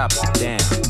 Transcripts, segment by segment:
up, down.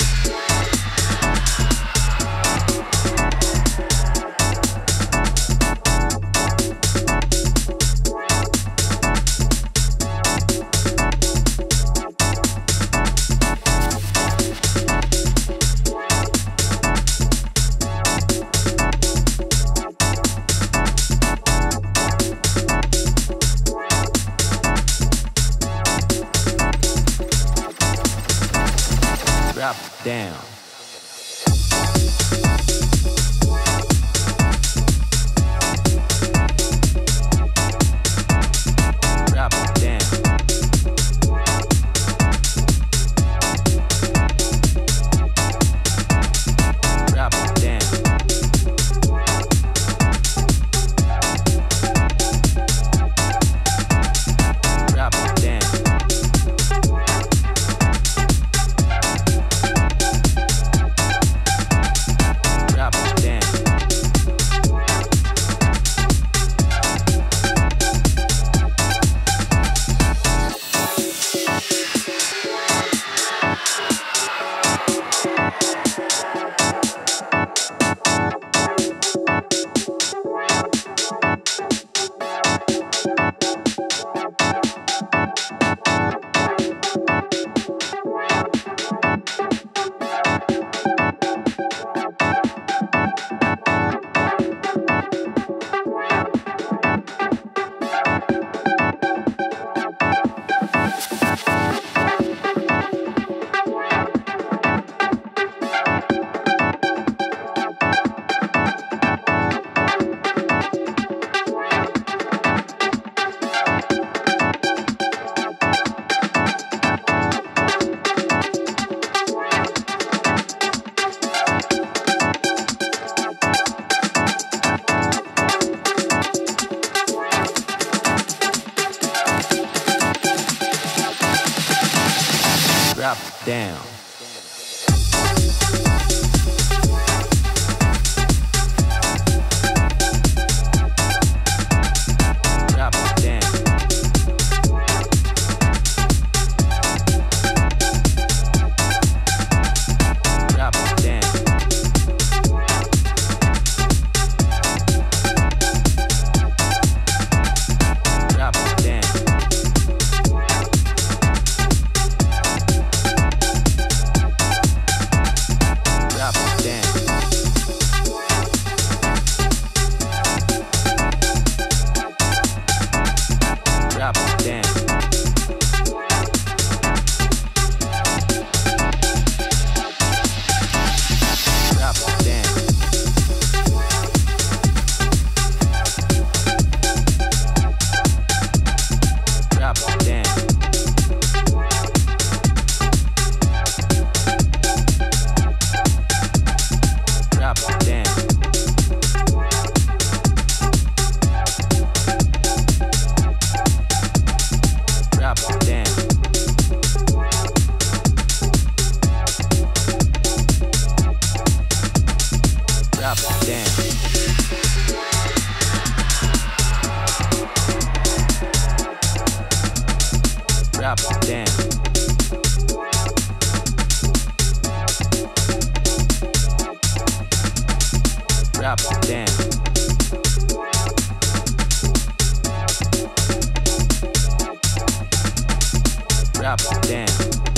drop down. down. drops it down. Drops it down. Drops it down.